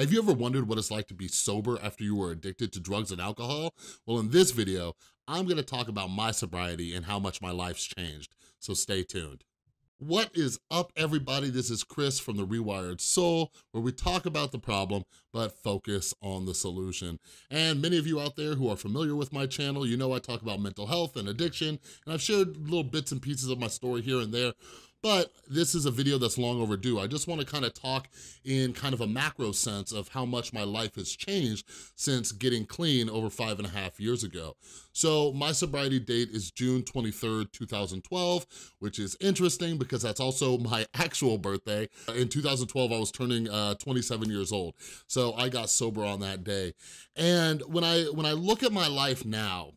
Have you ever wondered what it's like to be sober after you were addicted to drugs and alcohol? Well, in this video, I'm gonna talk about my sobriety and how much my life's changed, so stay tuned. What is up, everybody? This is Chris from The Rewired Soul, where we talk about the problem, but focus on the solution. And many of you out there who are familiar with my channel, you know I talk about mental health and addiction, and I've shared little bits and pieces of my story here and there, but this is a video that's long overdue. I just wanna kind of talk in kind of a macro sense of how much my life has changed since getting clean over five and a half years ago. So my sobriety date is June 23rd, 2012, which is interesting because that's also my actual birthday. In 2012, I was turning uh, 27 years old. So I got sober on that day. And when I, when I look at my life now,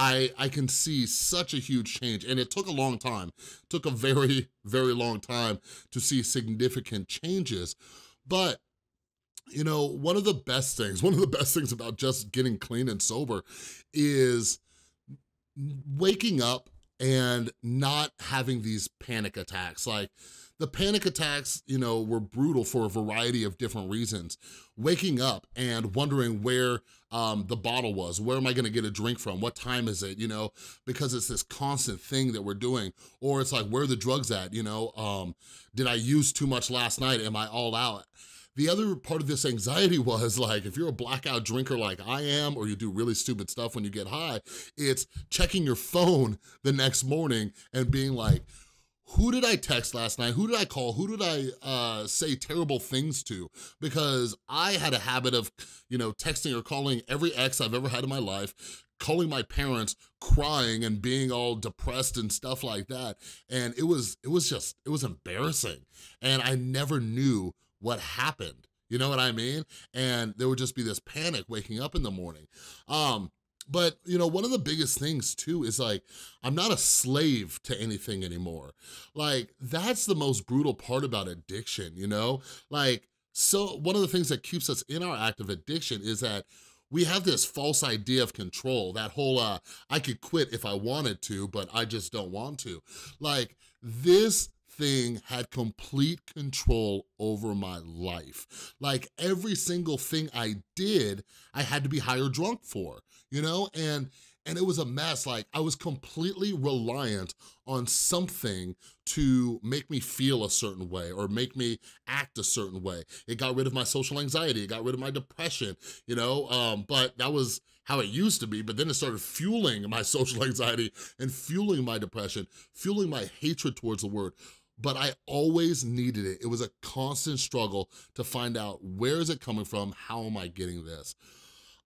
I, I can see such a huge change and it took a long time, it took a very, very long time to see significant changes. But you know, one of the best things, one of the best things about just getting clean and sober is waking up and not having these panic attacks. Like the panic attacks, you know, were brutal for a variety of different reasons. Waking up and wondering where um, the bottle was, where am I gonna get a drink from? What time is it, you know? Because it's this constant thing that we're doing. Or it's like, where are the drugs at, you know? Um, did I use too much last night? Am I all out? The other part of this anxiety was like, if you're a blackout drinker like I am, or you do really stupid stuff when you get high, it's checking your phone the next morning and being like, who did I text last night? Who did I call? Who did I uh, say terrible things to? Because I had a habit of, you know, texting or calling every ex I've ever had in my life, calling my parents, crying and being all depressed and stuff like that. And it was, it was just, it was embarrassing. And I never knew what happened. You know what I mean? And there would just be this panic waking up in the morning. Um, but, you know, one of the biggest things too is like, I'm not a slave to anything anymore. Like, that's the most brutal part about addiction, you know? Like, so one of the things that keeps us in our active addiction is that we have this false idea of control, that whole, uh, I could quit if I wanted to, but I just don't want to. Like, this thing had complete control over my life. Like every single thing I did, I had to be higher drunk for, you know? And and it was a mess. Like I was completely reliant on something to make me feel a certain way or make me act a certain way. It got rid of my social anxiety. It got rid of my depression, you know? Um, but that was how it used to be, but then it started fueling my social anxiety and fueling my depression, fueling my hatred towards the word, but I always needed it. It was a constant struggle to find out where is it coming from? How am I getting this?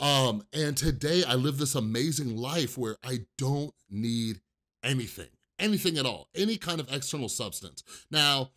Um, and today I live this amazing life where I don't need anything, anything at all, any kind of external substance. Now,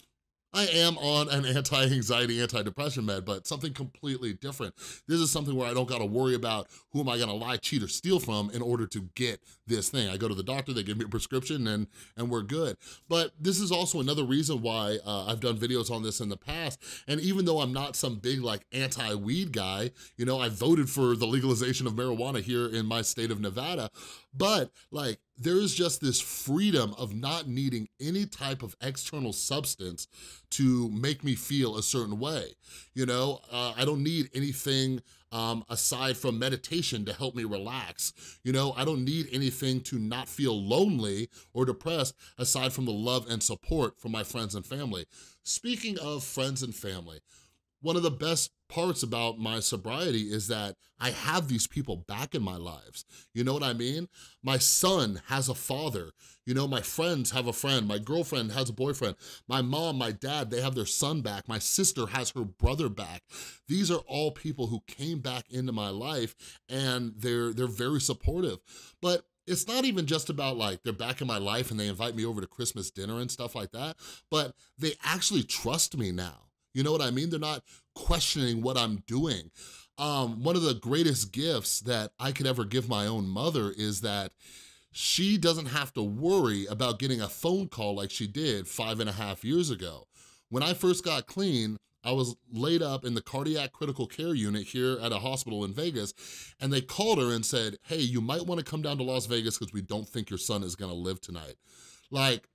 I am on an anti-anxiety, anti-depression med, but something completely different. This is something where I don't gotta worry about who am I gonna lie, cheat, or steal from in order to get this thing. I go to the doctor, they give me a prescription, and, and we're good. But this is also another reason why uh, I've done videos on this in the past, and even though I'm not some big like anti-weed guy, you know, I voted for the legalization of marijuana here in my state of Nevada, but like, there is just this freedom of not needing any type of external substance to make me feel a certain way. You know, uh, I don't need anything um, aside from meditation to help me relax. You know, I don't need anything to not feel lonely or depressed aside from the love and support from my friends and family. Speaking of friends and family, one of the best parts about my sobriety is that I have these people back in my lives. You know what I mean? My son has a father. You know, my friends have a friend. My girlfriend has a boyfriend. My mom, my dad, they have their son back. My sister has her brother back. These are all people who came back into my life and they're, they're very supportive. But it's not even just about like they're back in my life and they invite me over to Christmas dinner and stuff like that, but they actually trust me now. You know what I mean? They're not questioning what I'm doing. Um, one of the greatest gifts that I could ever give my own mother is that she doesn't have to worry about getting a phone call like she did five and a half years ago. When I first got clean, I was laid up in the cardiac critical care unit here at a hospital in Vegas, and they called her and said, hey, you might wanna come down to Las Vegas because we don't think your son is gonna live tonight. Like,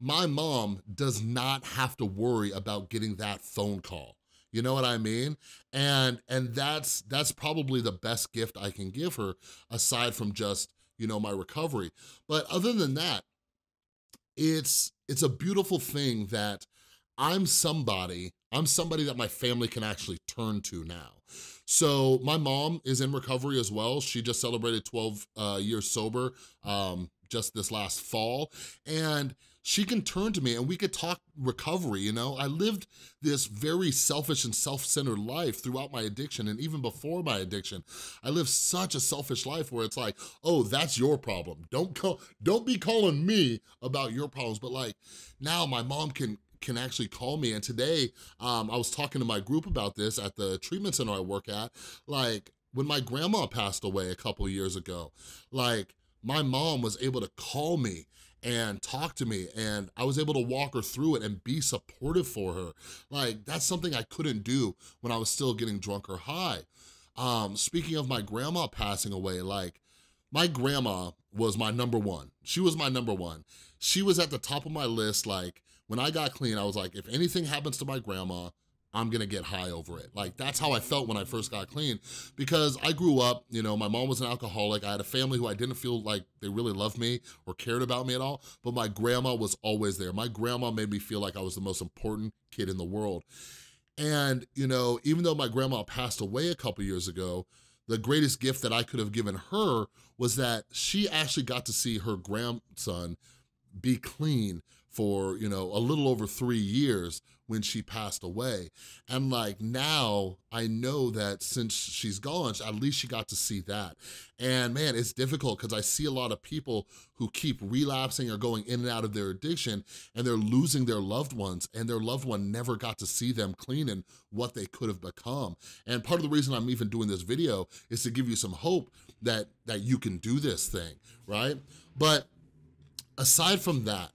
my mom does not have to worry about getting that phone call. You know what I mean? And and that's that's probably the best gift I can give her aside from just, you know, my recovery. But other than that, it's it's a beautiful thing that I'm somebody, I'm somebody that my family can actually turn to now. So my mom is in recovery as well. She just celebrated 12 uh, years sober um, just this last fall. And she can turn to me and we could talk recovery, you know? I lived this very selfish and self-centered life throughout my addiction and even before my addiction. I lived such a selfish life where it's like, oh, that's your problem. Don't call, don't be calling me about your problems. But like now my mom can can actually call me. And today, um, I was talking to my group about this at the treatment center I work at. Like, when my grandma passed away a couple years ago, like, my mom was able to call me and talk to me and I was able to walk her through it and be supportive for her. Like, that's something I couldn't do when I was still getting drunk or high. Um, speaking of my grandma passing away, like, my grandma was my number one. She was my number one. She was at the top of my list, like, when I got clean, I was like, if anything happens to my grandma, I'm gonna get high over it. Like, that's how I felt when I first got clean because I grew up, you know, my mom was an alcoholic. I had a family who I didn't feel like they really loved me or cared about me at all, but my grandma was always there. My grandma made me feel like I was the most important kid in the world. And, you know, even though my grandma passed away a couple years ago, the greatest gift that I could have given her was that she actually got to see her grandson be clean for, you know, a little over three years when she passed away. And like now I know that since she's gone, at least she got to see that. And man, it's difficult because I see a lot of people who keep relapsing or going in and out of their addiction and they're losing their loved ones and their loved one never got to see them clean and what they could have become. And part of the reason I'm even doing this video is to give you some hope that, that you can do this thing, right? But aside from that,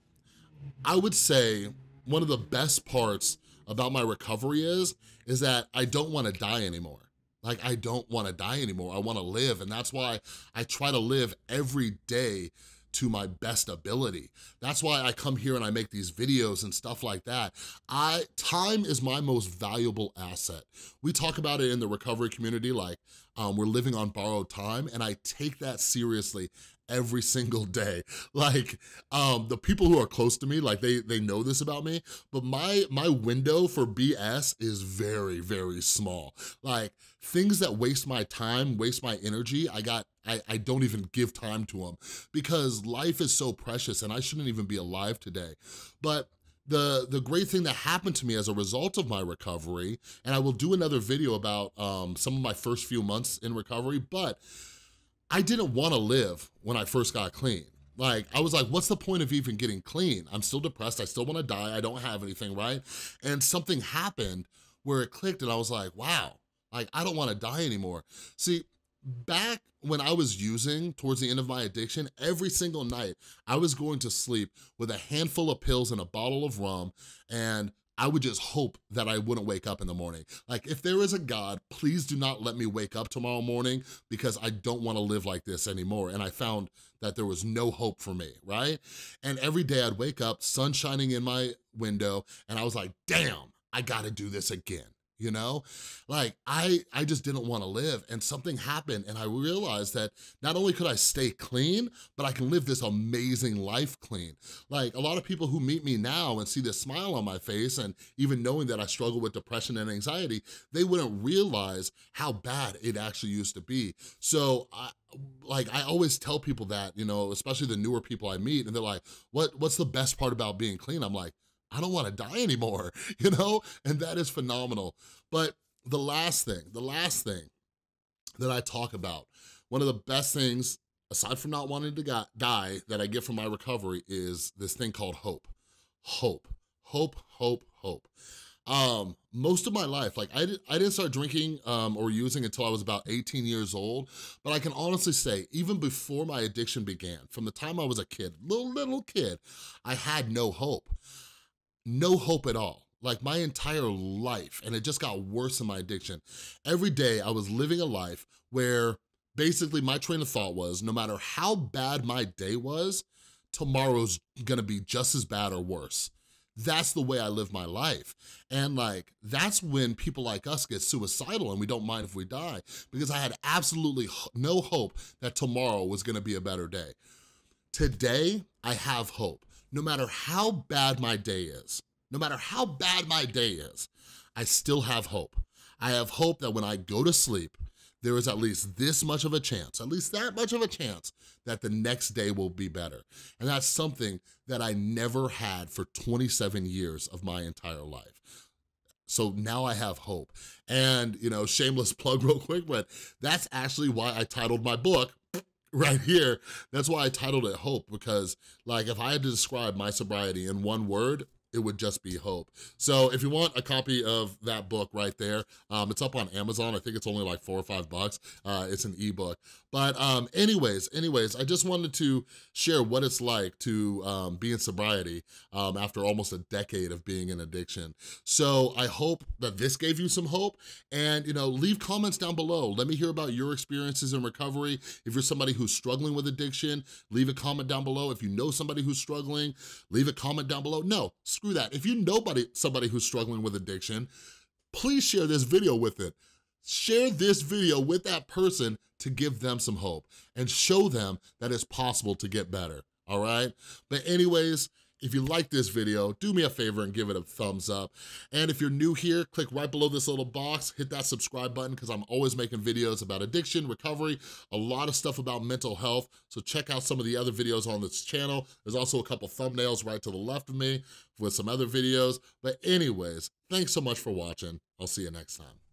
I would say one of the best parts about my recovery is, is that I don't wanna die anymore. Like, I don't wanna die anymore. I wanna live, and that's why I try to live every day to my best ability. That's why I come here and I make these videos and stuff like that. I Time is my most valuable asset. We talk about it in the recovery community like um, we're living on borrowed time and I take that seriously every single day. Like um, the people who are close to me, like they, they know this about me, but my, my window for BS is very, very small. Like things that waste my time, waste my energy, I got, I, I don't even give time to them because life is so precious and I shouldn't even be alive today. But the the great thing that happened to me as a result of my recovery, and I will do another video about um, some of my first few months in recovery, but I didn't wanna live when I first got clean. Like, I was like, what's the point of even getting clean? I'm still depressed, I still wanna die, I don't have anything, right? And something happened where it clicked and I was like, wow, like, I don't wanna die anymore. See, back when I was using towards the end of my addiction, every single night, I was going to sleep with a handful of pills and a bottle of rum and I would just hope that I wouldn't wake up in the morning. Like, if there is a God, please do not let me wake up tomorrow morning because I don't wanna live like this anymore. And I found that there was no hope for me, right? And every day I'd wake up, sun shining in my window, and I was like, damn, I gotta do this again you know? Like, I, I just didn't wanna live and something happened and I realized that not only could I stay clean, but I can live this amazing life clean. Like, a lot of people who meet me now and see this smile on my face and even knowing that I struggle with depression and anxiety, they wouldn't realize how bad it actually used to be. So, I, like I always tell people that, you know, especially the newer people I meet and they're like, what, what's the best part about being clean? I'm like, I don't wanna die anymore, you know? And that is phenomenal. But the last thing, the last thing that I talk about, one of the best things, aside from not wanting to die, that I get from my recovery is this thing called hope. Hope, hope, hope, hope. Um, most of my life, like I, did, I didn't start drinking um, or using until I was about 18 years old, but I can honestly say, even before my addiction began, from the time I was a kid, little, little kid, I had no hope no hope at all like my entire life and it just got worse in my addiction. Every day I was living a life where basically my train of thought was no matter how bad my day was, tomorrow's gonna be just as bad or worse. that's the way I live my life. And like, that's when people like us get suicidal and we don't mind if we die because I had absolutely no hope that tomorrow was gonna be a better day. Today, I have hope. No matter how bad my day is, no matter how bad my day is, I still have hope. I have hope that when I go to sleep, there is at least this much of a chance, at least that much of a chance, that the next day will be better. And that's something that I never had for 27 years of my entire life. So now I have hope. And, you know, shameless plug real quick, but that's actually why I titled my book, right here, that's why I titled it Hope, because like if I had to describe my sobriety in one word, it would just be hope. So if you want a copy of that book right there, um, it's up on Amazon. I think it's only like four or five bucks. Uh, it's an ebook. But um, anyways, anyways, I just wanted to share what it's like to um, be in sobriety um, after almost a decade of being in addiction. So I hope that this gave you some hope and, you know, leave comments down below. Let me hear about your experiences in recovery. If you're somebody who's struggling with addiction, leave a comment down below. If you know somebody who's struggling, leave a comment down below. No, screw that. If you know somebody who's struggling with addiction, please share this video with it. Share this video with that person to give them some hope and show them that it's possible to get better, all right? But anyways, if you like this video, do me a favor and give it a thumbs up. And if you're new here, click right below this little box, hit that subscribe button because I'm always making videos about addiction, recovery, a lot of stuff about mental health. So check out some of the other videos on this channel. There's also a couple thumbnails right to the left of me with some other videos. But anyways, thanks so much for watching. I'll see you next time.